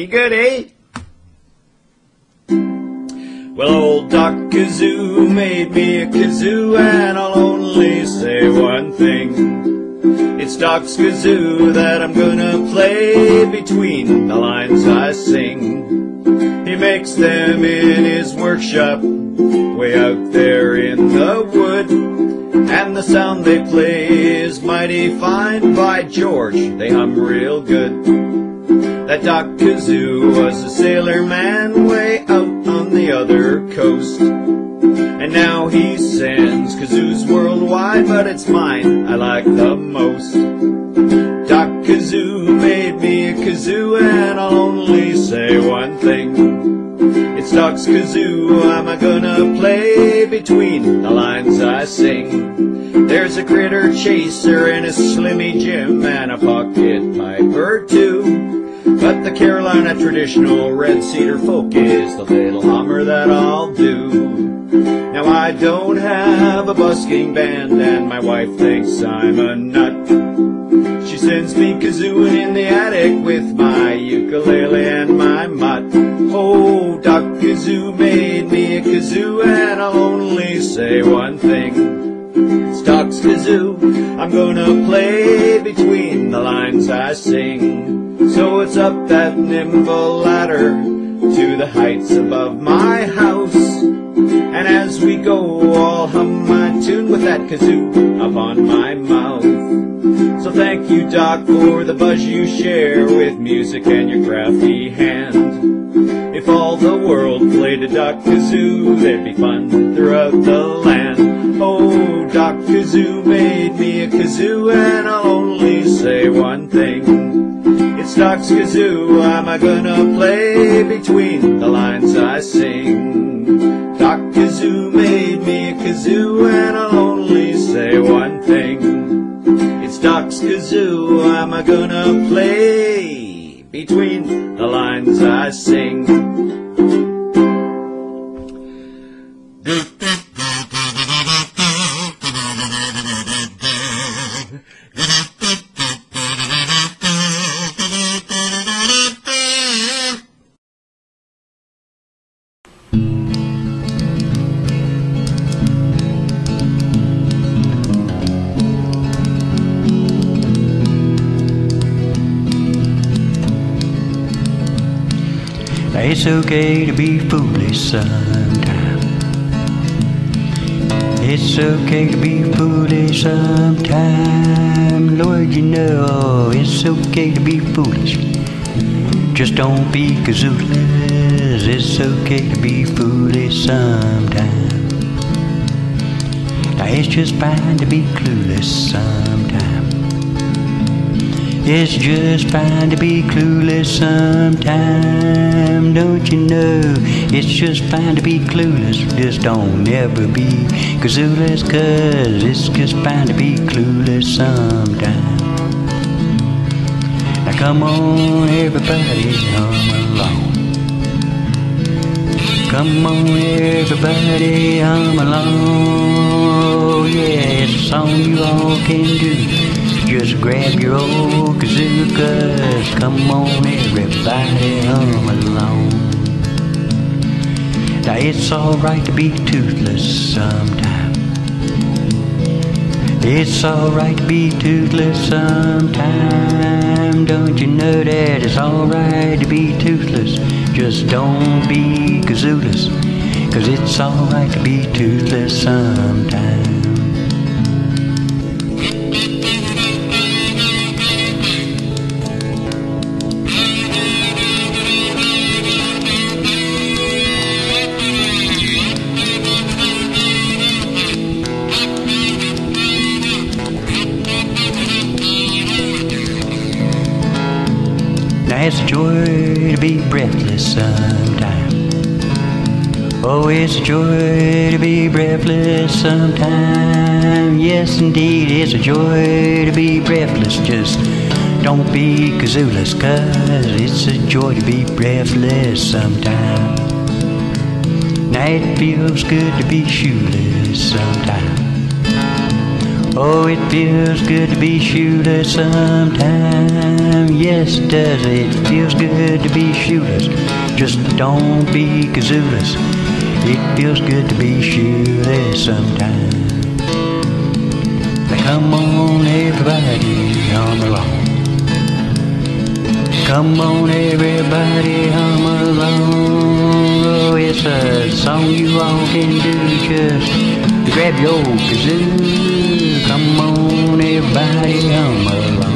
Pretty good, eh? Well, old Doc Kazoo made me a kazoo, and I'll only say one thing. It's Doc's kazoo that I'm gonna play between the lines I sing. He makes them in his workshop, way out there in the wood. And the sound they play is mighty fine. By George, they hum real good. That Doc Kazoo was a sailor man way out on the other coast. And now he sends kazoos worldwide, but it's mine I like the most. Doc Kazoo made me a kazoo, and I'll only say one thing. It's Doc's kazoo I'm a gonna play between the lines I sing. There's a critter chaser and a slimmy Jim and a pocket piper too. The Carolina traditional red cedar folk is the little hummer that I'll do. Now I don't have a busking band and my wife thinks I'm a nut. She sends me kazooing in the attic with my ukulele and my mutt. Oh, Doc Kazoo made me a kazoo and I'll only say one thing. It's Doc's kazoo I'm gonna play I sing. So it's up that nimble ladder to the heights above my house. And as we go, I'll hum my tune with that kazoo up on my mouth. So thank you, Doc, for the buzz you share with music and your crafty hand. If all the world played a Doc Kazoo, there'd be fun throughout the land. Oh, Doc Kazoo made me a kazoo, and I'll only say one thing. It's Doc's kazoo I'm a gonna play between the lines I sing. Doc Kazoo made me a kazoo, and I'll only say one thing. It's Doc's kazoo I'm a gonna play between the lines I sing. It's okay to be foolish sometime. It's okay to be foolish sometime. Lord, you know it's okay to be foolish. Just don't be kazooless. It's okay to be foolish sometime. Now it's just fine to be clueless sometime. It's just fine to be clueless sometime, don't you know? It's just fine to be clueless, just don't ever be kazooless, cause it's just fine to be clueless sometime. Now come on, everybody, hum along. Come on, everybody, hum along. Yeah, it's a song you all can do. Just grab your old kazoo, cause come on everybody hum along. Now it's alright to be toothless sometime. It's alright to be toothless sometime. Don't you know that it's alright to be toothless? Just don't be kazooless, cause it's alright to be toothless sometime. Sometime. Oh, it's a joy to be breathless sometime. Yes, indeed, it's a joy to be breathless. Just don't be kazooless, cause it's a joy to be breathless sometime. Now it feels good to be shoeless sometime. Oh, it feels good to be shoeless sometime. Yes, does it feels good to be shoeless. Just don't be kazooless. It feels good to be shoeless sometime. Now come on, everybody, hum along. Come on, everybody, hum along. Oh, it's a song you all can do. Just grab your kazoo. Everybody, hum along.